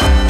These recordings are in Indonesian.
Bye.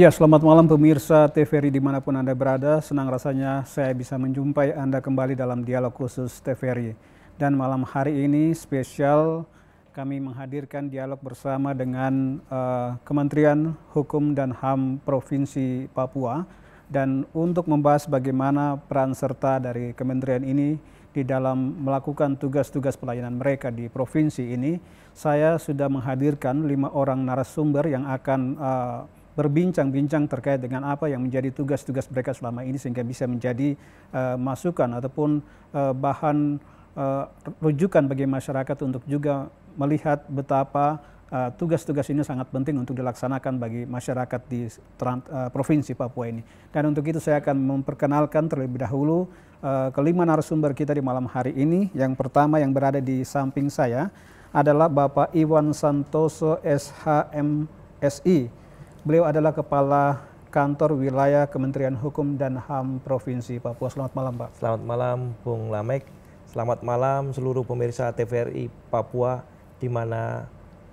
Ya, selamat malam pemirsa TVRI di mana pun Anda berada. Senang rasanya saya bisa menjumpai Anda kembali dalam dialog khusus TVRI. Dan malam hari ini spesial kami menghadirkan dialog bersama dengan uh, Kementerian Hukum dan HAM Provinsi Papua. Dan untuk membahas bagaimana peran serta dari kementerian ini di dalam melakukan tugas-tugas pelayanan mereka di provinsi ini, saya sudah menghadirkan lima orang narasumber yang akan uh, berbincang-bincang terkait dengan apa yang menjadi tugas-tugas mereka selama ini sehingga bisa menjadi uh, masukan ataupun uh, bahan uh, rujukan bagi masyarakat untuk juga melihat betapa tugas-tugas uh, ini sangat penting untuk dilaksanakan bagi masyarakat di uh, provinsi Papua ini. Dan untuk itu saya akan memperkenalkan terlebih dahulu uh, kelima narasumber kita di malam hari ini. Yang pertama yang berada di samping saya adalah Bapak Iwan Santoso SHMSI Beliau adalah Kepala Kantor Wilayah Kementerian Hukum dan HAM Provinsi Papua. Selamat malam Pak. Selamat malam Bung Lamek. Selamat malam seluruh pemirsa TVRI Papua di mana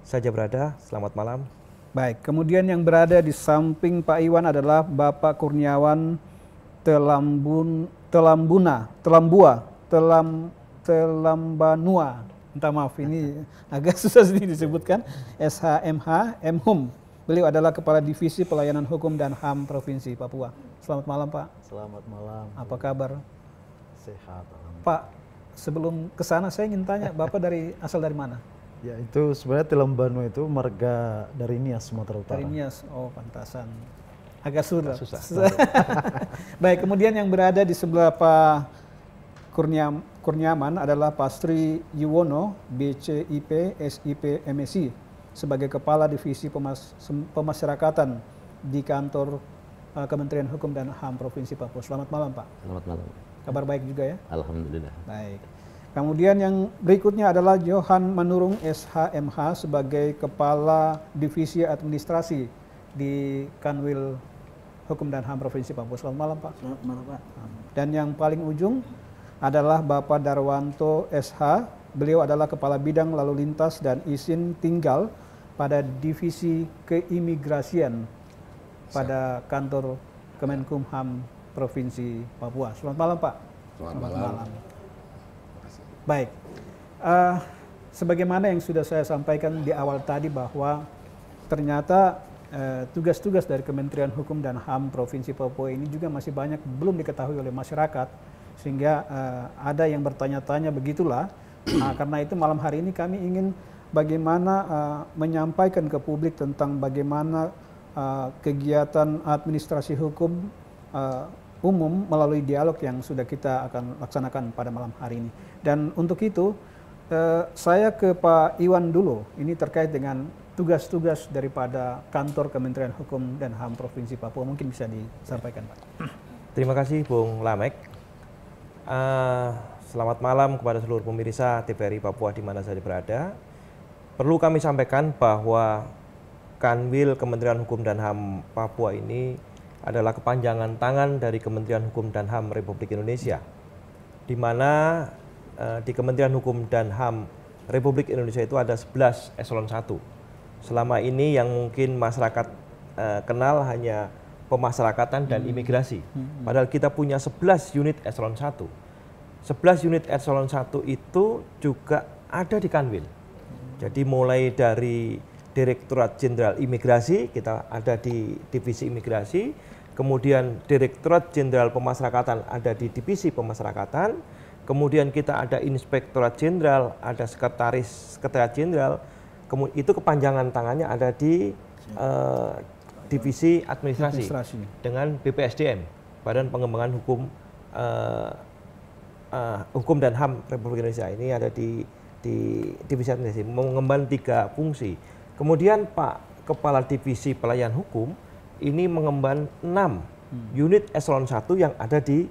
saja berada. Selamat malam. Baik, kemudian yang berada di samping Pak Iwan adalah Bapak Kurniawan Telambun, Telambuna, Telambua, Telam, Telambanua. Minta maaf ini agak susah sini disebutkan. SHMH, MHUM Beliau adalah Kepala Divisi Pelayanan Hukum dan HAM Provinsi Papua. Selamat malam Pak. Selamat malam. Apa kabar? Sehat. Pak, sebelum ke sana saya ingin tanya, Bapak dari asal dari mana? Ya itu sebenarnya Telembanu itu marga dari Nias Sumatera Utara. Dari Nias, oh pantasan. Agak susah. Susah. Baik, kemudian yang berada di sebelah Pak Kurniam, Kurniaman adalah Pak Sri Yuwono, BCIP, SIP, MSI sebagai Kepala Divisi Pemas Pemasyarakatan di kantor uh, Kementerian Hukum dan HAM Provinsi Papua. Selamat malam Pak. Selamat malam. Kabar baik juga ya? Alhamdulillah. Baik. Kemudian yang berikutnya adalah Johan Manurung SHMH sebagai Kepala Divisi Administrasi di Kanwil Hukum dan HAM Provinsi Papua. Selamat malam Pak. Selamat malam Pak. Dan yang paling ujung adalah Bapak Darwanto SH. Beliau adalah Kepala Bidang Lalu Lintas dan Izin Tinggal pada divisi keimigrasian pada kantor Kemenkumham Provinsi Papua. Selamat malam Pak. Selamat, Selamat malam. malam. Baik, uh, sebagaimana yang sudah saya sampaikan di awal tadi bahwa ternyata eh, tugas-tugas uh, dari Kementerian Hukum dan HAM Provinsi Papua ini juga masih banyak belum diketahui oleh masyarakat sehingga uh, ada yang bertanya-tanya begitulah. Nah, karena itu malam hari ini kami ingin bagaimana uh, menyampaikan ke publik tentang bagaimana uh, kegiatan administrasi hukum uh, umum melalui dialog yang sudah kita akan laksanakan pada malam hari ini. Dan untuk itu uh, saya ke Pak Iwan dulu. Ini terkait dengan tugas-tugas daripada kantor Kementerian Hukum dan HAM Provinsi Papua mungkin bisa disampaikan Pak. Terima kasih Bung Lamek. Uh, selamat malam kepada seluruh pemirsa TVRI Papua di mana saja berada. Perlu kami sampaikan bahwa Kanwil Kementerian Hukum dan HAM Papua ini adalah kepanjangan tangan dari Kementerian Hukum dan HAM Republik Indonesia, di mana eh, di Kementerian Hukum dan HAM Republik Indonesia itu ada 11 eselon 1. Selama ini yang mungkin masyarakat eh, kenal hanya pemasyarakatan dan hmm. imigrasi. Hmm. Padahal kita punya 11 unit eselon 1. 11 unit eselon 1 itu juga ada di Kanwil jadi mulai dari Direktorat Jenderal Imigrasi, kita ada di Divisi Imigrasi, kemudian Direktorat Jenderal Pemasyarakatan ada di Divisi Pemasyarakatan, kemudian kita ada Inspektorat Jenderal, ada Sekretaris Sekretariat Jenderal, itu kepanjangan tangannya ada di uh, Divisi Administrasi, Administrasi. dengan BPSDM, Badan Pengembangan Hukum uh, uh, Hukum dan HAM Republik Indonesia. Ini ada di di divisi administrasi mengemban tiga fungsi. Kemudian Pak Kepala Divisi Pelayanan Hukum ini mengemban enam hmm. unit eselon 1 yang ada di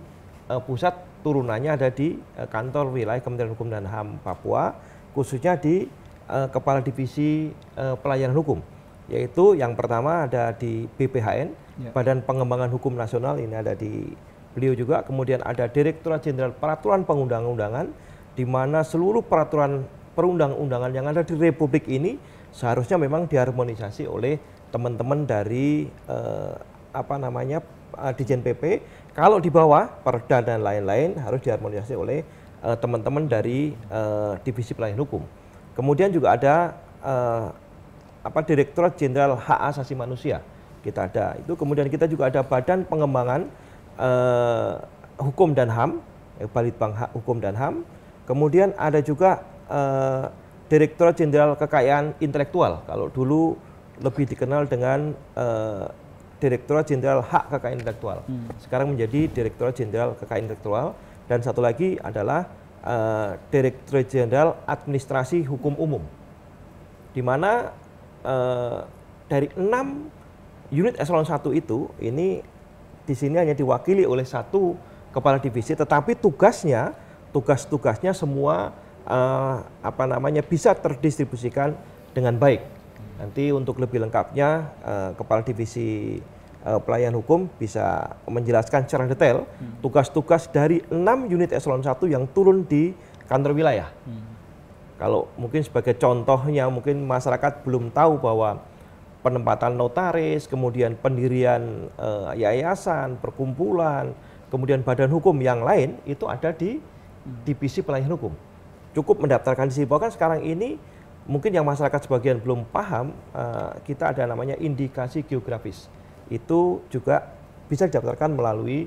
uh, pusat turunannya ada di uh, kantor wilayah Kementerian Hukum dan HAM Papua khususnya di uh, Kepala Divisi uh, Pelayanan Hukum yaitu yang pertama ada di BPHN ya. Badan Pengembangan Hukum Nasional ini ada di beliau juga kemudian ada Direktorat Jenderal Peraturan Pengundang-undangan di mana seluruh peraturan perundang-undangan yang ada di Republik ini seharusnya memang diharmonisasi oleh teman-teman dari eh, apa namanya uh, Dijen. Kalau di bawah Perda dan lain-lain harus diharmonisasi oleh eh, teman-teman dari uh, Divisi Pelayanan Hukum. Kemudian juga ada uh, apa Direktorat Jenderal Hak Asasi Manusia kita ada itu kemudian kita juga ada Badan Pengembangan uh, Hukum dan HAM Balitbang Hukum dan HAM Kemudian ada juga uh, Direktur Jenderal Kekayaan Intelektual. Kalau dulu lebih dikenal dengan uh, Direktur Jenderal Hak Kekayaan Intelektual. Hmm. Sekarang menjadi Direktur Jenderal Kekayaan Intelektual. Dan satu lagi adalah uh, Direktur Jenderal Administrasi Hukum Umum. Di mana uh, dari enam unit eselon 1 itu, ini di sini hanya diwakili oleh satu kepala divisi, tetapi tugasnya tugas-tugasnya semua uh, apa namanya bisa terdistribusikan dengan baik. Nanti untuk lebih lengkapnya uh, kepala divisi uh, pelayanan hukum bisa menjelaskan secara detail hmm. tugas-tugas dari enam unit eselon 1 yang turun di kantor wilayah. Hmm. Kalau mungkin sebagai contohnya mungkin masyarakat belum tahu bahwa penempatan notaris, kemudian pendirian uh, yayasan, perkumpulan, kemudian badan hukum yang lain itu ada di divisi pelayanan hukum. Cukup mendaftarkan di sini. Bahkan sekarang ini mungkin yang masyarakat sebagian belum paham, uh, kita ada namanya indikasi geografis. Itu juga bisa didaftarkan melalui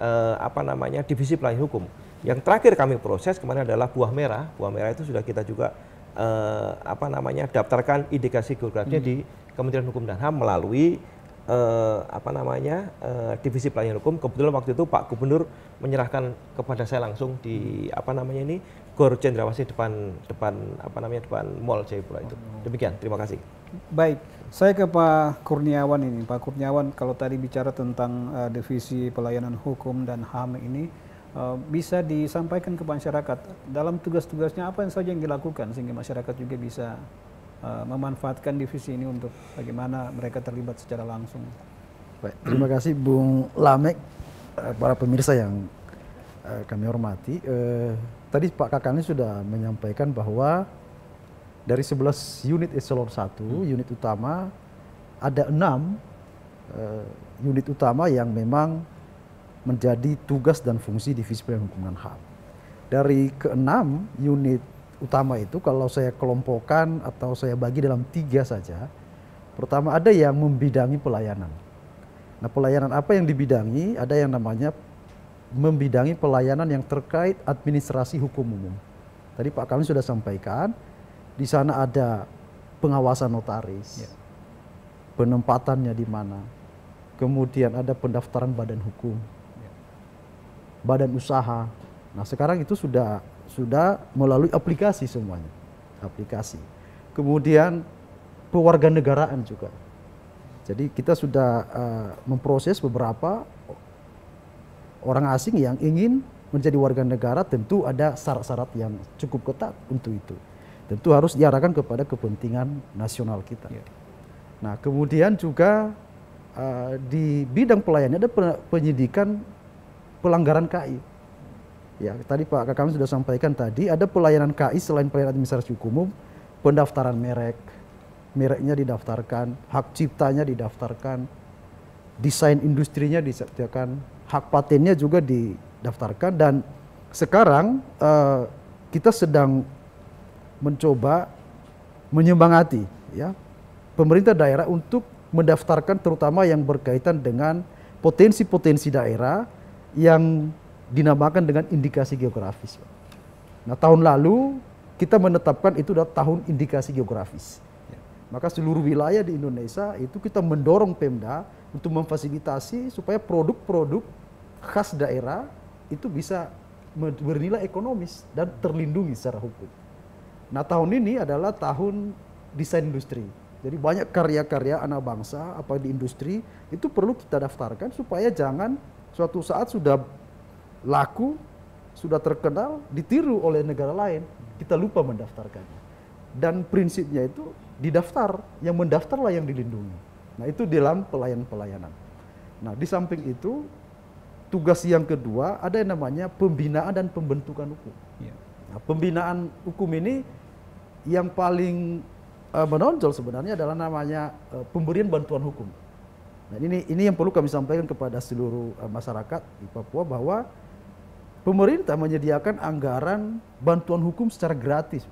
uh, apa namanya divisi pelayanan hukum. Yang terakhir kami proses kemarin adalah buah merah. Buah merah itu sudah kita juga uh, apa namanya daftarkan indikasi geografisnya hmm. di Kementerian Hukum dan HAM melalui uh, apa namanya uh, divisi pelayanan hukum. Kebetulan waktu itu Pak Gubernur menyerahkan kepada saya langsung di apa namanya ini Gor Cendrawasih depan depan apa namanya depan Mall Jayapura itu. Demikian terima kasih. Baik saya ke Pak Kurniawan ini. Pak Kurniawan kalau tadi bicara tentang uh, divisi pelayanan hukum dan HAM ini uh, bisa disampaikan ke masyarakat dalam tugas-tugasnya apa yang saja yang dilakukan sehingga masyarakat juga bisa uh, memanfaatkan divisi ini untuk bagaimana mereka terlibat secara langsung. Baik, terima kasih Bung Lamek, uh, para pemirsa yang uh, kami hormati. Uh, tadi Pak Kakani sudah menyampaikan bahwa dari 11 unit eselon 1, hmm. unit utama, ada enam uh, unit utama yang memang menjadi tugas dan fungsi divisi pelayanan hukum dan HAM. Dari keenam unit utama itu kalau saya kelompokkan atau saya bagi dalam tiga saja. Pertama ada yang membidangi pelayanan. Nah pelayanan apa yang dibidangi? Ada yang namanya membidangi pelayanan yang terkait administrasi hukum umum. Tadi Pak Kalin sudah sampaikan, di sana ada pengawasan notaris, ya. penempatannya di mana, kemudian ada pendaftaran badan hukum, ya. badan usaha. Nah sekarang itu sudah sudah melalui aplikasi semuanya. Aplikasi. Kemudian pewarganegaraan juga. Jadi kita sudah uh, memproses beberapa orang asing yang ingin menjadi warga negara tentu ada syarat-syarat yang cukup ketat untuk itu. Tentu harus diarahkan kepada kepentingan nasional kita. Ya. Nah, kemudian juga uh, di bidang pelayanan ada penyidikan pelanggaran KI. Ya, tadi Pak Kakam sudah sampaikan tadi ada pelayanan KI selain pelayanan administrasi hukum, pendaftaran merek, mereknya didaftarkan, hak ciptanya didaftarkan, desain industrinya disediakan, hak patennya juga didaftarkan dan sekarang uh, kita sedang mencoba menyembangati ya pemerintah daerah untuk mendaftarkan terutama yang berkaitan dengan potensi-potensi daerah yang dinamakan dengan indikasi geografis. Nah tahun lalu kita menetapkan itu adalah tahun indikasi geografis. Ya. Maka seluruh wilayah di Indonesia itu kita mendorong Pemda untuk memfasilitasi supaya produk-produk khas daerah itu bisa bernilai ekonomis dan terlindungi secara hukum. Nah tahun ini adalah tahun desain industri. Jadi banyak karya-karya anak bangsa apa di industri itu perlu kita daftarkan supaya jangan suatu saat sudah laku, sudah terkenal, ditiru oleh negara lain, kita lupa mendaftarkannya. Dan prinsipnya itu didaftar, yang mendaftarlah yang dilindungi. Nah itu dalam pelayan-pelayanan. Nah di samping itu tugas yang kedua ada yang namanya pembinaan dan pembentukan hukum. Ya. Nah, pembinaan hukum ini yang paling uh, menonjol sebenarnya adalah namanya uh, pemberian bantuan hukum. Nah, ini ini yang perlu kami sampaikan kepada seluruh uh, masyarakat di Papua bahwa pemerintah menyediakan anggaran bantuan hukum secara gratis.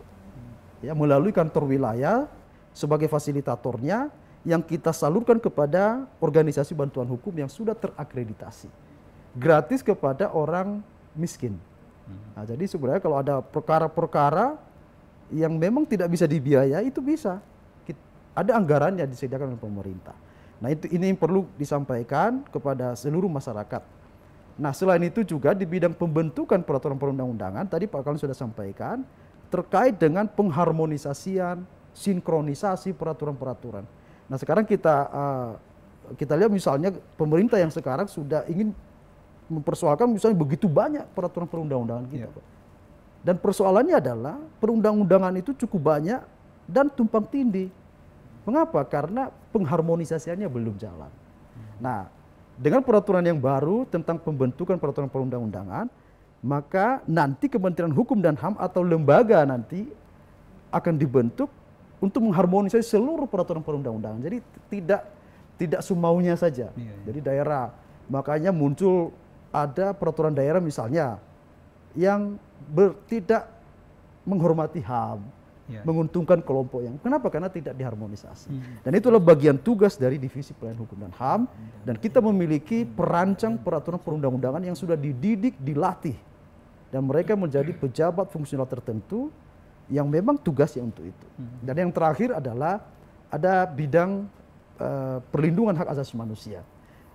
Ya, melalui kantor wilayah sebagai fasilitatornya yang kita salurkan kepada organisasi bantuan hukum yang sudah terakreditasi. Gratis kepada orang miskin. Nah, jadi sebenarnya kalau ada perkara-perkara yang memang tidak bisa dibiayai itu bisa. Ada anggaran yang disediakan oleh pemerintah. Nah itu ini yang perlu disampaikan kepada seluruh masyarakat. Nah selain itu juga di bidang pembentukan peraturan perundang-undangan tadi Pak Kalin sudah sampaikan terkait dengan pengharmonisasian, sinkronisasi peraturan-peraturan. Nah sekarang kita uh, kita lihat misalnya pemerintah yang sekarang sudah ingin mempersoalkan misalnya begitu banyak peraturan perundang-undangan kita. Iya. Pak. Dan persoalannya adalah perundang-undangan itu cukup banyak dan tumpang tindih. Mengapa? Karena pengharmonisasiannya belum jalan. Nah, dengan peraturan yang baru tentang pembentukan peraturan perundang-undangan, maka nanti Kementerian Hukum dan HAM atau lembaga nanti akan dibentuk untuk mengharmonisasi seluruh peraturan perundang-undangan. Jadi tidak tidak semaunya saja. Iya, iya. Jadi daerah makanya muncul ada peraturan daerah misalnya yang ber- tidak menghormati HAM, Ya. menguntungkan kelompok yang kenapa? Karena tidak diharmonisasi. Hmm. Dan itulah bagian tugas dari Divisi Pelayanan Hukum dan HAM dan kita memiliki perancang peraturan perundang-undangan yang sudah dididik, dilatih dan mereka menjadi pejabat fungsional tertentu yang memang tugasnya untuk itu. Dan yang terakhir adalah ada bidang eh, perlindungan hak asasi manusia.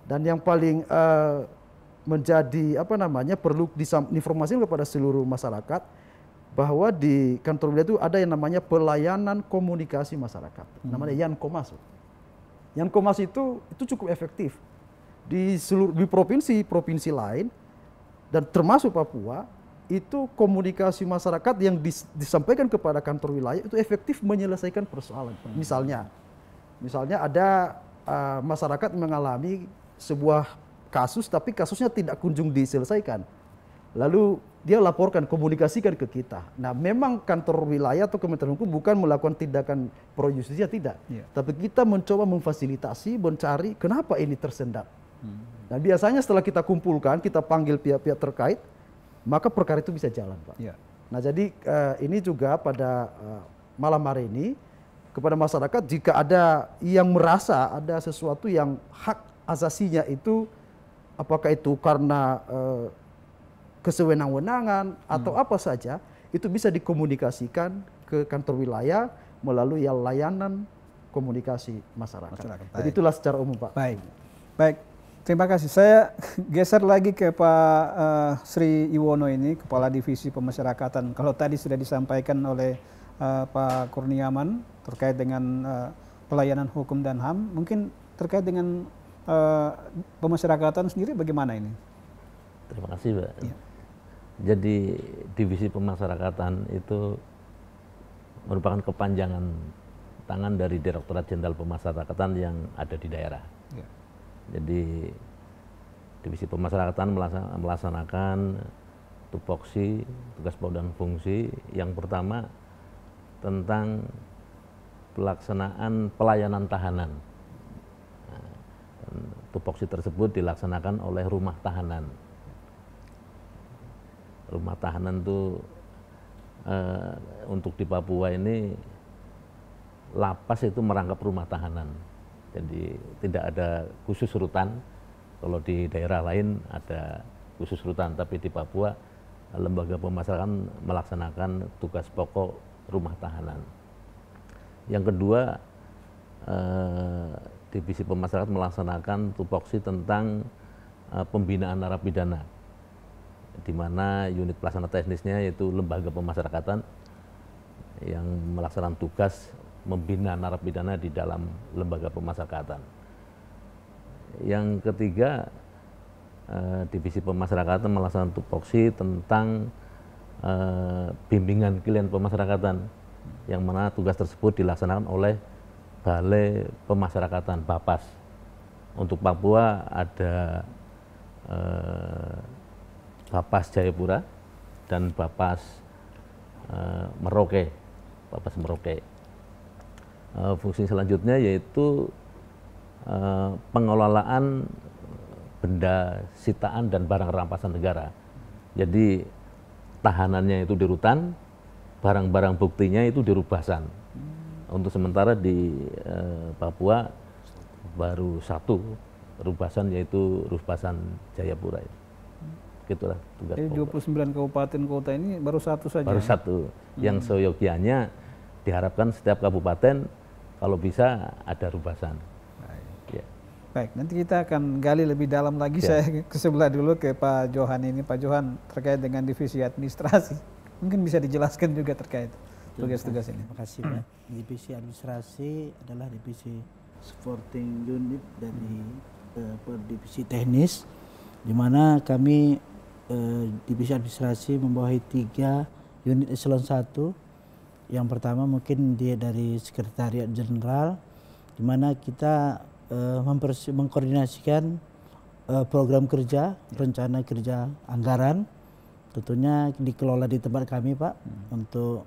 Dan yang paling eh, menjadi apa namanya perlu diinformasikan kepada seluruh masyarakat bahwa di kantor wilayah itu ada yang namanya pelayanan komunikasi masyarakat, namanya Yankomas. Yankomas itu itu cukup efektif di seluruh di provinsi provinsi lain dan termasuk Papua itu komunikasi masyarakat yang dis- disampaikan kepada kantor wilayah itu efektif menyelesaikan persoalan. Misalnya, misalnya ada uh, masyarakat mengalami sebuah kasus tapi kasusnya tidak kunjung diselesaikan. Lalu dia laporkan, komunikasikan ke kita. Nah, memang kantor wilayah atau Kementerian Hukum bukan melakukan tindakan pro justisia tidak, Iya. tapi kita mencoba memfasilitasi, mencari kenapa ini tersendat. Nah, biasanya setelah kita kumpulkan, kita panggil pihak-pihak terkait, maka perkara itu bisa jalan, Pak. Ya. Nah, jadi eh, ini juga pada eh, malam hari ini kepada masyarakat jika ada yang merasa ada sesuatu yang hak asasinya itu apakah itu karena eh, kesewenang-wenangan atau apa saja itu bisa dikomunikasikan ke kantor wilayah melalui layanan komunikasi masyarakat. Masyarakat, Jadi itulah secara umum, Pak. Baik, baik. Terima kasih. Saya geser lagi ke Pak eh, Sri Iwono ini, Kepala Divisi Pemasyarakatan. Kalau tadi sudah disampaikan oleh eh, Pak Kurniaman terkait dengan eh, pelayanan hukum dan HAM, mungkin terkait dengan eh, pemasyarakatan sendiri bagaimana ini? Terima kasih, Pak. Iya. Jadi divisi pemasyarakatan itu merupakan kepanjangan tangan dari Direktorat Jenderal Pemasyarakatan yang ada di daerah. Ya. Jadi divisi pemasyarakatan melaksanakan tupoksi, tugas dan fungsi yang pertama tentang pelaksanaan pelayanan tahanan. Nah, tupoksi tersebut dilaksanakan oleh rumah tahanan. Rumah tahanan itu eh, untuk di Papua ini lapas itu merangkap rumah tahanan. Jadi tidak ada khusus rutan. Kalau di daerah lain ada khusus rutan, tapi di Papua lembaga pemasyarakatan melaksanakan tugas pokok rumah tahanan. Yang kedua, eh, divisi pemasyarakatan melaksanakan tupoksi tentang eh, pembinaan narapidana. Di mana unit pelaksana teknisnya yaitu lembaga pemasyarakatan yang melaksanakan tugas membina narapidana di dalam lembaga pemasyarakatan. Yang ketiga, eh, divisi pemasyarakatan melaksanakan tupoksi tentang eh, bimbingan klien pemasyarakatan yang mana tugas tersebut dilaksanakan oleh Balai Pemasyarakatan Bapas. Untuk Papua ada eh, Bapas Jayapura dan Bapas eh, Merauke, Bapas Merauke. Eh, fungsi selanjutnya yaitu eh, pengelolaan benda sitaan dan barang rampasan negara. Jadi tahanannya itu di rutan, barang-barang buktinya itu di rubasan. Untuk sementara di Papua baru satu rubasan yaitu rubasan Jayapura. Gitulah tugas Jadi pokok. 29 kabupaten kota ini baru satu saja. Baru satu. Yang seyogianya diharapkan setiap kabupaten kalau bisa ada rubasan. Ya. Baik, nanti kita akan gali lebih dalam lagi. Ya. Saya ke sebelah dulu ke Pak Johan ini. Pak Johan terkait dengan divisi administrasi. Mungkin bisa dijelaskan juga terkait tugas-tugas ini. Terima kasih Pak. Divisi administrasi adalah divisi supporting unit dari eh, per divisi teknis, di mana kami eh, divisi administrasi membawahi tiga unit eselon 1. Yang pertama mungkin dia dari sekretariat jenderal, di mana kita eh, mengkoordinasikan eh, program kerja, rencana kerja anggaran, tentunya dikelola di tempat kami Pak untuk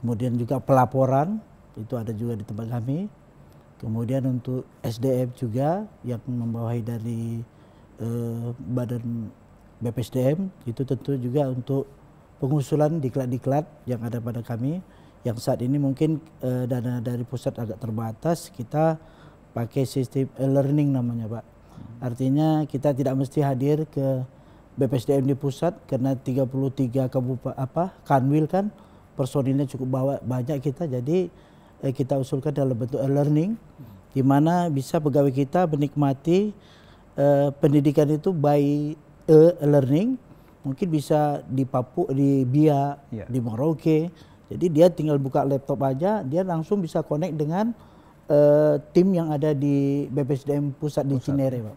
kemudian juga pelaporan itu ada juga di tempat kami. Kemudian untuk SDM juga yang membawahi dari eh, badan BPSDM itu tentu juga untuk pengusulan diklat-diklat yang ada pada kami. Yang saat ini mungkin eh, dana dari pusat agak terbatas kita pakai sistem e-learning namanya Pak. Artinya kita tidak mesti hadir ke BPSDM di pusat karena 33 kabupaten apa kanwil kan personilnya cukup bawa banyak kita. Jadi eh, kita usulkan dalam bentuk e-learning di mana bisa pegawai kita menikmati eh, pendidikan itu by e-learning mungkin bisa di Papua di Bia Ya. di Merauke jadi dia tinggal buka laptop aja dia langsung bisa connect dengan eh, tim yang ada di BPSDM pusat, di Cinere Pak.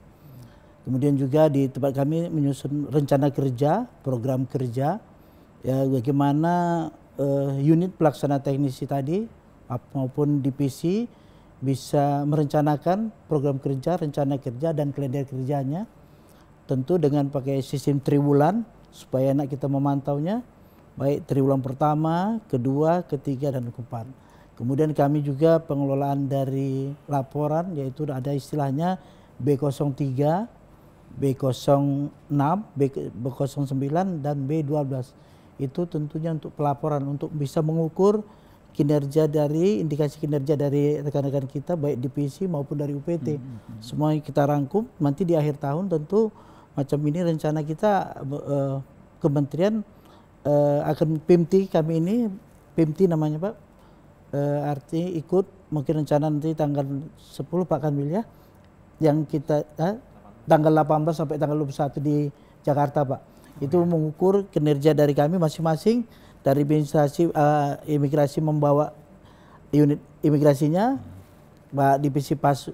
Kemudian juga di tempat kami menyusun rencana kerja, program kerja, ya bagaimana eh, unit pelaksana teknisi tadi maupun divisi bisa merencanakan program kerja, rencana kerja dan kalender kerjanya. Tentu dengan pakai sistem triwulan supaya enak kita memantaunya, baik triwulan pertama, kedua, ketiga dan keempat. Kemudian kami juga pengelolaan dari laporan yaitu ada istilahnya B03, B06, B- B09 dan B12. Itu tentunya untuk pelaporan untuk bisa mengukur kinerja dari indikasi kinerja dari rekan-rekan kita baik divisi maupun dari UPT. Semua kita rangkum nanti di akhir tahun tentu macam ini rencana kita eh, kementerian eh, akan PIMT kami ini PIMT namanya Pak eh, arti ikut mungkin rencana nanti tanggal 10 Pak Kanwil ya yang kita eh, tanggal 18 sampai tanggal 21 di Jakarta Pak. Itu mengukur kinerja dari kami masing-masing dari administrasi eh, imigrasi membawa unit imigrasinya Pak Divisi Pas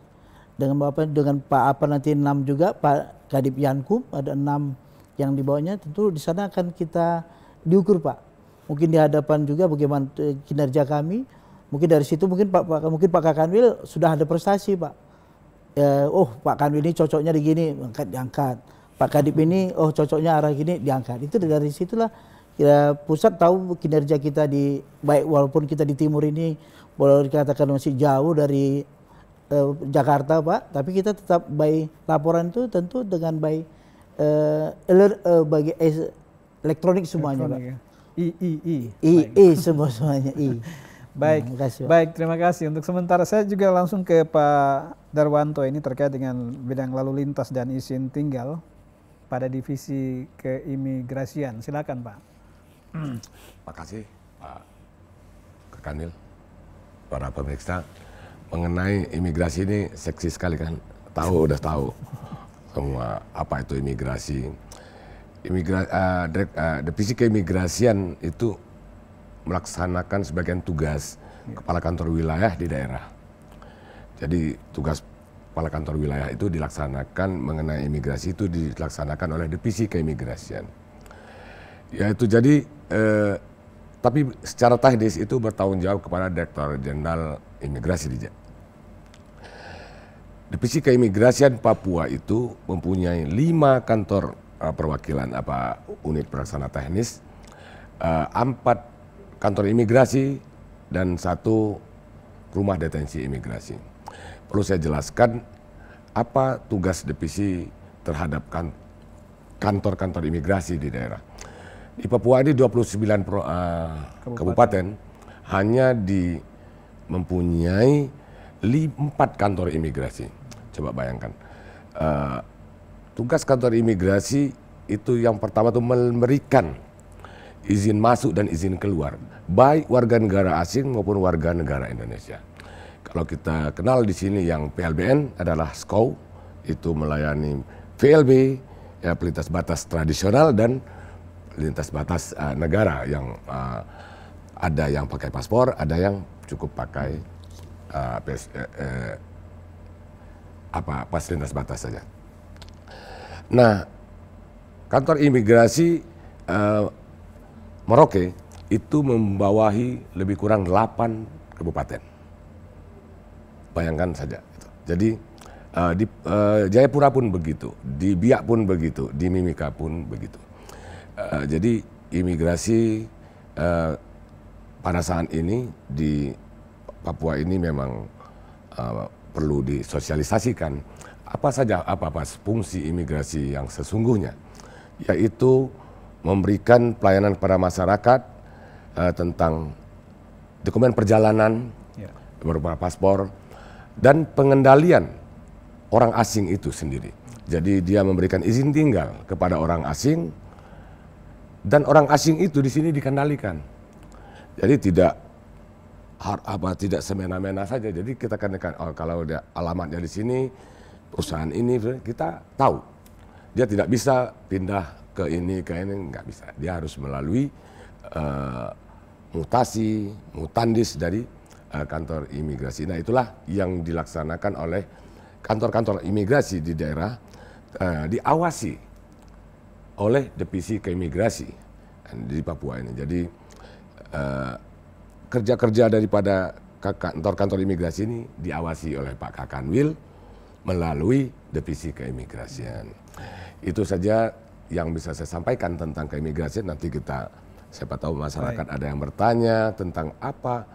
dengan Bapak dengan Pak apa nanti enam juga Pak Kadip Yankum ada enam yang dibawanya tentu di sana akan kita diukur Pak. Mungkin di hadapan juga bagaimana eh, kinerja kami. Mungkin dari situ mungkin Pak, Pak mungkin Pak Kakanwil sudah ada prestasi Pak. Ya, oh Pak Kanwil ini cocoknya di gini angkat diangkat. Pak Kadip ini oh cocoknya arah gini diangkat. Itu dari situlah ya, pusat tahu kinerja kita di baik walaupun kita di timur ini boleh dikatakan masih jauh dari eh, Jakarta Pak tapi kita tetap baik laporan itu tentu dengan baik eh, alert, eh, bagi eh, elektronik semuanya Pak ya. I, I, I. I, I semua semuanya I Baik, Terima kasih, Pak. baik terima kasih. Untuk sementara saya juga langsung ke Pak Darwanto ini terkait dengan bidang lalu lintas dan izin tinggal pada divisi keimigrasian. Silakan Pak. Makasih Pak Kekanil, para pemirsa. Mengenai imigrasi ini seksi sekali kan. Tahu udah tahu semua apa itu imigrasi. imigra, uh, direk, uh, divisi keimigrasian itu melaksanakan sebagian tugas kepala kantor wilayah di daerah. Jadi tugas kepala kantor wilayah itu dilaksanakan mengenai imigrasi itu dilaksanakan oleh divisi keimigrasian. Ya itu jadi eh, tapi secara teknis itu bertanggung jawab kepada Direktur Jenderal Imigrasi di Divisi Keimigrasian Papua itu mempunyai lima kantor uh, perwakilan apa unit pelaksana teknis, uh, empat kantor imigrasi dan satu rumah detensi imigrasi. Perlu saya jelaskan apa tugas divisi terhadap kan, kantor-kantor imigrasi di daerah. Di Papua ini 29 pro, uh, kabupaten. kabupaten hanya di mempunyai empat kantor imigrasi. Coba bayangkan. Uh, tugas kantor imigrasi itu yang pertama itu memberikan izin masuk dan izin keluar baik warga negara asing maupun warga negara Indonesia. Kalau kita kenal di sini yang PLBN adalah SKOW itu melayani VLB ya pelintas batas tradisional dan lintas batas uh, negara yang uh, ada yang pakai paspor, ada yang cukup pakai uh, pes, uh, uh, apa pas lintas batas saja. Nah, kantor imigrasi uh, Merauke itu membawahi lebih kurang 8 kabupaten. Bayangkan saja. Jadi uh, di uh, Jayapura pun begitu, di Biak pun begitu, di Mimika pun begitu. Uh, jadi imigrasi uh, pada saat ini di Papua ini memang uh, perlu disosialisasikan apa saja apa apa fungsi imigrasi yang sesungguhnya yaitu memberikan pelayanan kepada masyarakat uh, tentang dokumen perjalanan ya. berupa paspor dan pengendalian orang asing itu sendiri. Jadi dia memberikan izin tinggal kepada orang asing dan orang asing itu di sini dikendalikan. Jadi tidak apa tidak semena-mena saja. Jadi kita kan oh, kalau dia alamatnya di sini perusahaan ini kita tahu. Dia tidak bisa pindah ke ini ke ini nggak bisa. Dia harus melalui uh, mutasi, mutandis dari uh, kantor imigrasi. Nah itulah yang dilaksanakan oleh kantor-kantor imigrasi di daerah uh, diawasi oleh divisi keimigrasi di Papua ini. Jadi uh, kerja-kerja daripada kantor-kantor imigrasi ini diawasi oleh Pak Kakanwil melalui divisi keimigrasian. Itu saja yang bisa saya sampaikan tentang keimigrasian. Nanti kita siapa tahu masyarakat Baik. ada yang bertanya tentang apa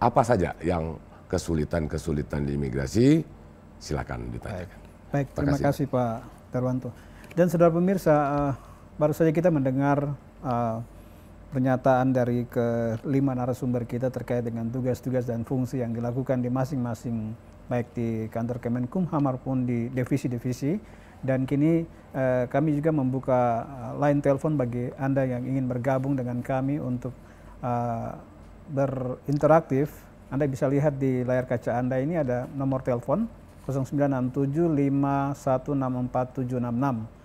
apa saja yang kesulitan-kesulitan di imigrasi, silakan ditanyakan. Baik, Baik terima, terima kasih Pak Darwanto. Dan saudara pemirsa, uh, baru saja kita mendengar uh, pernyataan dari kelima narasumber kita terkait dengan tugas-tugas dan fungsi yang dilakukan di masing-masing baik di kantor Kemenkumham maupun di divisi-divisi dan kini uh, kami juga membuka uh, line telepon bagi Anda yang ingin bergabung dengan kami untuk uh, berinteraktif. Anda bisa lihat di layar kaca Anda ini ada nomor telepon 0967516476.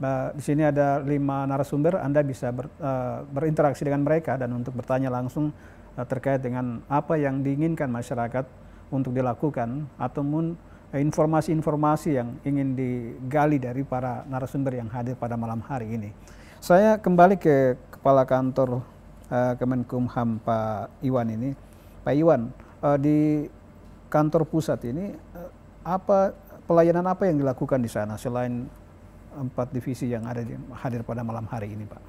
Nah, di sini ada lima narasumber, Anda bisa ber, uh, berinteraksi dengan mereka dan untuk bertanya langsung uh, terkait dengan apa yang diinginkan masyarakat untuk dilakukan ataupun informasi-informasi yang ingin digali dari para narasumber yang hadir pada malam hari ini. Saya kembali ke Kepala Kantor uh, Kemenkumham Pak Iwan ini. Pak Iwan, uh, di kantor pusat ini uh, apa pelayanan apa yang dilakukan di sana selain empat divisi yang ada di, hadir pada malam hari ini, Pak?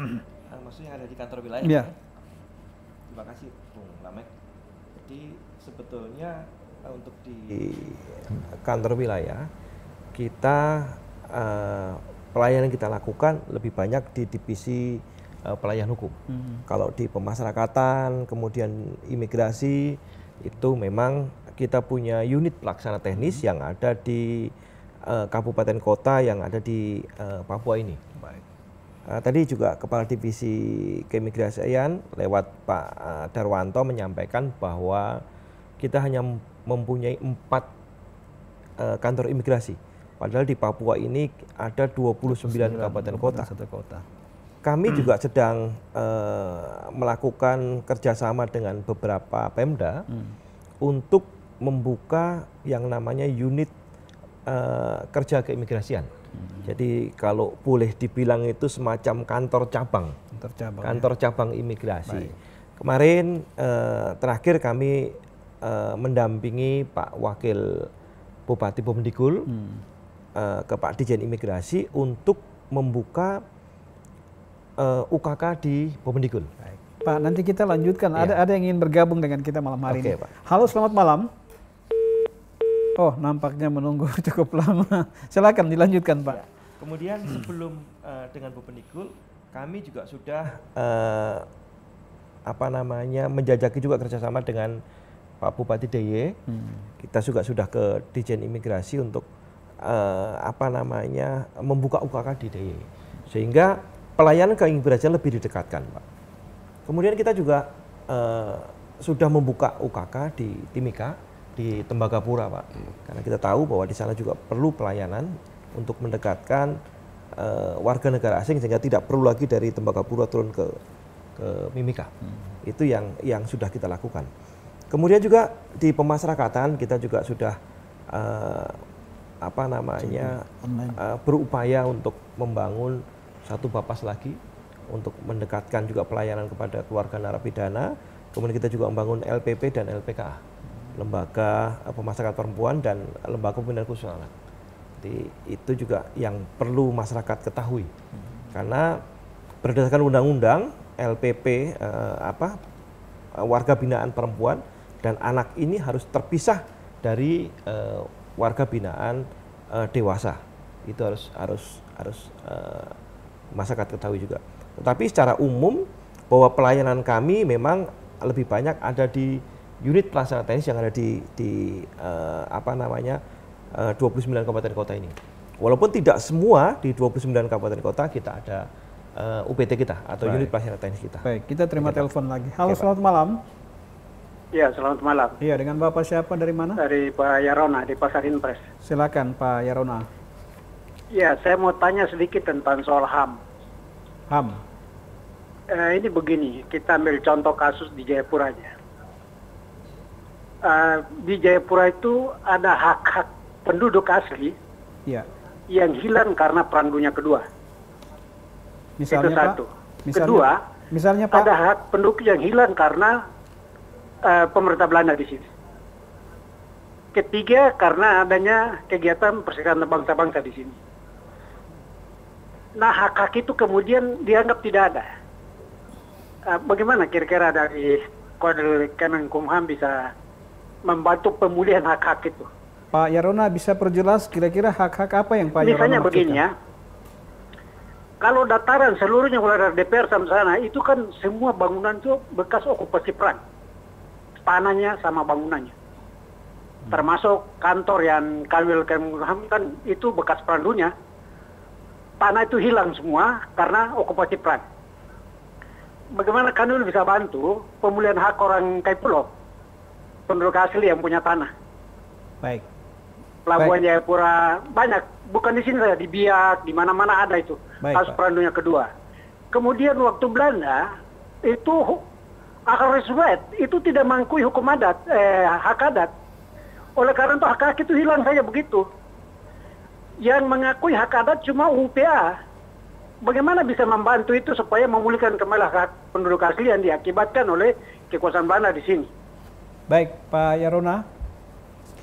Uh, maksudnya ada di kantor wilayah? Ya. Terima kasih, Bung Lamek. Jadi sebetulnya uh, untuk di kantor wilayah kita uh, pelayanan kita lakukan lebih banyak di divisi uh, pelayanan hukum. Hmm. Kalau di pemasyarakatan, kemudian imigrasi itu memang kita punya unit pelaksana teknis hmm. yang ada di uh, kabupaten kota yang ada di uh, Papua ini. Baik. Uh, tadi juga Kepala Divisi Keimigrasian lewat Pak uh, Darwanto menyampaikan bahwa kita hanya mempunyai empat uh, kantor imigrasi Padahal di Papua ini ada 29 kabupaten kota. Kami juga sedang eh, melakukan kerjasama dengan beberapa Pemda untuk membuka yang namanya unit eh, kerja keimigrasian. Jadi kalau boleh dibilang itu semacam kantor cabang, Tercabang. kantor cabang imigrasi. Kemarin eh, terakhir kami eh, mendampingi Pak Wakil Bupati Bomendikul eh, ke Pak Dijen Imigrasi untuk membuka eh, UKK di Bomendikul. Pak, nanti kita lanjutkan. Ada ada yang ingin bergabung dengan kita malam hari Oke, ini. Pak. Halo, selamat malam. Oh, nampaknya menunggu cukup lama. Silakan dilanjutkan, Pak. Kemudian sebelum eh, dengan Bomendikul, kami juga sudah eh, apa namanya menjajaki juga kerjasama dengan Pak Bupati DIY. Kita juga sudah ke Dijen Imigrasi untuk eh, apa namanya membuka UKK di DIY, sehingga pelayanan keimigrasian lebih didekatkan, Pak. Kemudian kita juga eh, sudah membuka UKK di Timika di Tembagapura, Pak. Karena kita tahu bahwa di sana juga perlu pelayanan untuk mendekatkan eh, warga negara asing sehingga tidak perlu lagi dari Tembagapura turun ke ke Mimika. Itu yang yang sudah kita lakukan. Kemudian juga di pemasyarakatan kita juga sudah eh, apa namanya eh, berupaya untuk membangun satu bapas lagi untuk mendekatkan juga pelayanan kepada keluarga narapidana. Kemudian kita juga membangun LPP dan LPKA, lembaga pemasyarakatan perempuan dan lembaga pembinaan khusus anak. Jadi itu juga yang perlu masyarakat ketahui, karena berdasarkan undang-undang LPP eh, apa warga binaan perempuan dan anak ini harus terpisah dari eh, warga binaan eh, dewasa. Itu harus harus harus eh, masyarakat ketahui juga. Tetapi secara umum bahwa pelayanan kami memang lebih banyak ada di unit pelaksana teknis yang ada di di eh, apa namanya eh, 29 kabupaten kota ini. Walaupun tidak semua di 29 kabupaten kota kita ada eh, UPT kita atau unit pelaksana teknis kita. Baik, kita terima Pak. telepon lagi. Halo, Oke, Pak. selamat malam. Ya, selamat malam. Iya, dengan Bapak siapa dari mana? Dari Pak Yarona di Pasar Impres. Silakan Pak Yarona. Ya, saya mau tanya sedikit tentang soal HAM. HAM. Eh, ini begini, kita ambil contoh kasus di Jayapura aja. Eh, di Jayapura itu ada hak-hak penduduk asli Iya. yang hilang karena perang dunia kedua. Misalnya itu satu. Pak. Misalnya, Kedua, misalnya Pak. ada hak penduduk yang hilang karena eh, pemerintah Belanda di sini. Ketiga, karena adanya kegiatan perserikatan bangsa-bangsa di sini. Nah, hak-hak itu kemudian dianggap tidak ada. Eh, bagaimana kira-kira dari Kode Kemenkumham bisa membantu pemulihan hak-hak itu? Pak Yarona bisa perjelas kira-kira hak-hak apa yang Pak Yarona Misalnya begini ya, kalau dataran seluruhnya mulai dari DPR sampai sana, itu kan semua bangunan itu bekas okupasi perang. Tanahnya sama bangunannya. Termasuk kantor yang Kanwil Kemenkumham kan itu bekas perang dunia. Tanah itu hilang semua karena okupasi perang. Bagaimana Kanwil bisa bantu pemulihan hak orang Kaipulo? Penduduk asli yang punya tanah. Baik. Pelabuhan Jayapura banyak, bukan di sini saja, di Biak, di mana-mana ada itu. Baik, Kasus. Perang Dunia Kedua. Kemudian waktu Belanda itu akal resuet itu tidak mengakui hukum adat, eh, hak adat. Oleh karena itu hak hak itu hilang saja begitu. Yang mengakui hak adat cuma UPA. Bagaimana bisa membantu itu supaya memulihkan kembali hak penduduk asli yang diakibatkan oleh kekuasaan Belanda di sini? Baik, Pak Yarona.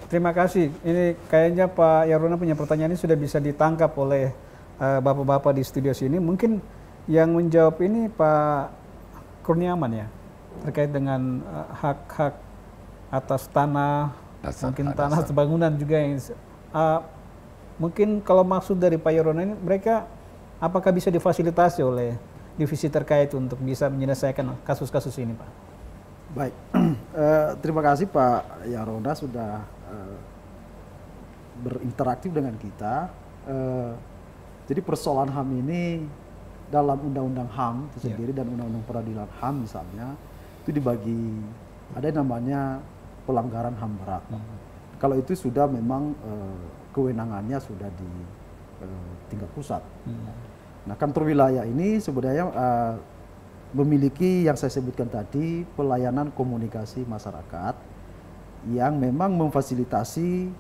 Terima kasih. Ini kayaknya Pak Yarona punya pertanyaan ini sudah bisa ditangkap oleh eh, bapak-bapak di studio sini. Mungkin yang menjawab ini Pak Kurniaman ya, terkait dengan eh, hak-hak atas tanah, Dasar- mungkin dasar. tanah bangunan juga yang eh, mungkin kalau maksud dari Pak Yarona ini mereka apakah bisa difasilitasi oleh divisi terkait untuk bisa menyelesaikan kasus-kasus ini, Pak? Baik, Eh, terima kasih Pak Yarona sudah eh, berinteraktif dengan kita. Eh, jadi persoalan HAM ini dalam Undang-Undang HAM itu Iya. sendiri dan Undang-Undang Peradilan HAM misalnya itu dibagi ada yang namanya pelanggaran HAM berat. kalau itu sudah memang kewenangannya sudah di tingkat pusat. Nah kantor wilayah ini sebenarnya eh, memiliki yang saya sebutkan tadi pelayanan komunikasi masyarakat yang memang memfasilitasi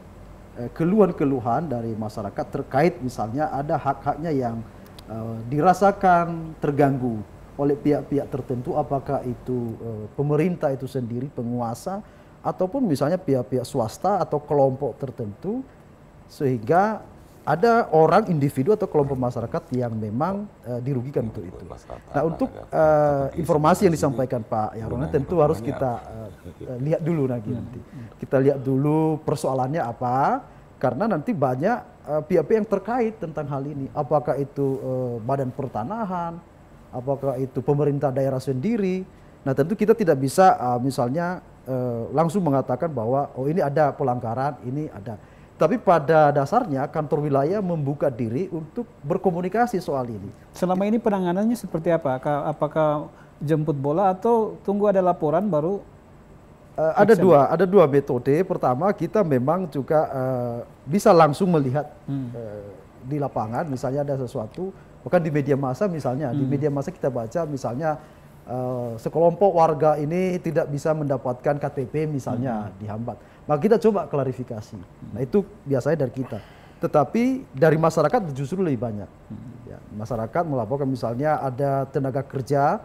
eh, keluhan-keluhan dari masyarakat terkait misalnya ada hak-haknya yang eh, dirasakan terganggu oleh pihak-pihak tertentu. Apakah itu eh, pemerintah itu sendiri penguasa ataupun misalnya pihak-pihak swasta atau kelompok tertentu sehingga ada orang individu atau kelompok masyarakat yang memang eh, dirugikan untuk itu. Nah untuk eh, informasi yang disampaikan Pak Yarona tentu harus kita eh, lihat dulu lagi nanti. Kita lihat dulu persoalannya apa karena nanti banyak eh, pihak-pihak yang terkait tentang hal ini. Apakah itu eh, badan pertanahan, apakah itu pemerintah daerah sendiri. Nah tentu kita tidak bisa eh, misalnya eh, langsung mengatakan bahwa oh ini ada pelanggaran, ini ada. Tapi pada dasarnya kantor wilayah membuka diri untuk berkomunikasi soal ini. Selama ini penanganannya seperti apa? Ka- Apakah jemput bola atau tunggu ada laporan baru? Eh, ada dua, ada dua metode. Pertama kita memang juga eh, bisa langsung melihat eh, di lapangan, misalnya ada sesuatu, bahkan di media massa misalnya, di media massa kita baca misalnya eh, sekelompok warga ini tidak bisa mendapatkan KTP misalnya dihambat, maka kita coba klarifikasi. Nah itu biasanya dari kita. Tetapi dari masyarakat justru lebih banyak. Ya, masyarakat melaporkan misalnya ada tenaga kerja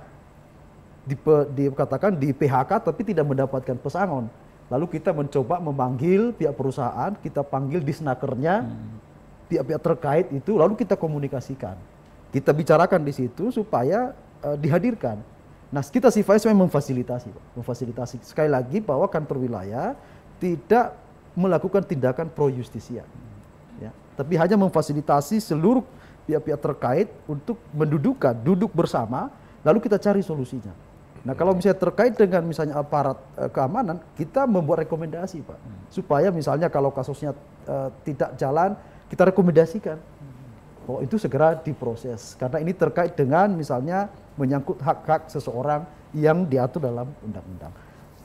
dipe- dikatakan di PHK tapi tidak mendapatkan pesangon. Lalu kita mencoba memanggil pihak perusahaan, kita panggil disnakernya, pihak-pihak terkait itu, lalu kita komunikasikan. Kita bicarakan di situ supaya eh, dihadirkan. Nah kita sifatnya memfasilitasi, memfasilitasi. Sekali lagi bahwa kantor wilayah tidak melakukan tindakan pro justisia, ya. tapi hanya memfasilitasi seluruh pihak-pihak terkait untuk mendudukan, duduk bersama, lalu kita cari solusinya. Nah kalau misalnya terkait dengan misalnya aparat eh, keamanan, kita membuat rekomendasi pak, supaya misalnya kalau kasusnya eh, tidak jalan, kita rekomendasikan bahwa itu segera diproses karena ini terkait dengan misalnya menyangkut hak-hak seseorang yang diatur dalam undang-undang.